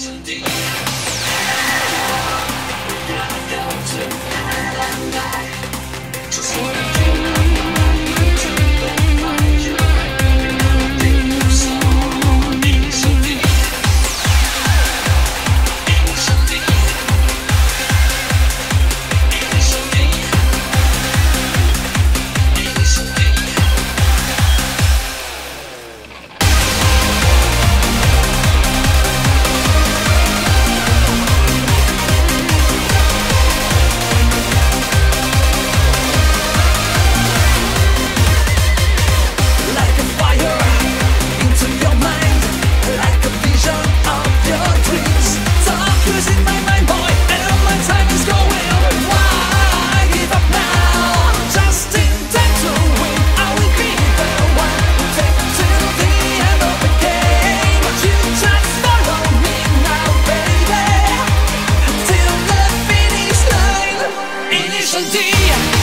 Just see